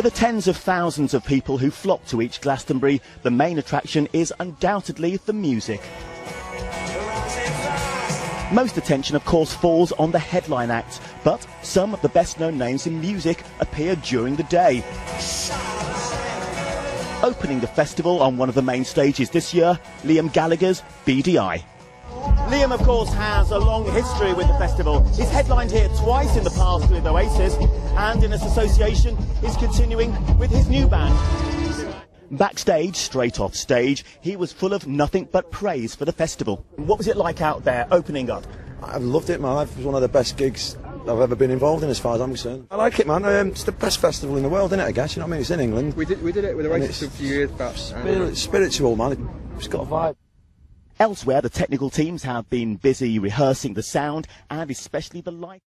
For the tens of thousands of people who flock to each Glastonbury, the main attraction is undoubtedly the music. Most attention, of course, falls on the headline act, but some of the best known names in music appear during the day. Opening the festival on one of the main stages this year, Liam Gallagher's Beady Eye. Liam, of course, has a long history with the festival. He's headlined here twice in the past with Oasis, and in this association, is continuing with his new band. Backstage, straight off stage, he was full of nothing but praise for the festival. What was it like out there, opening up? I've loved it, man. It was one of the best gigs I've ever been involved in, as far as I'm concerned. I like it, man. Um, it's the best festival in the world, isn't it? I guess you know what I mean. It's in England. We did we did it with Oasis a few years back. Spirit, spiritual, man. It's got a vibe. Elsewhere, the technical teams have been busy rehearsing the sound and especially the light.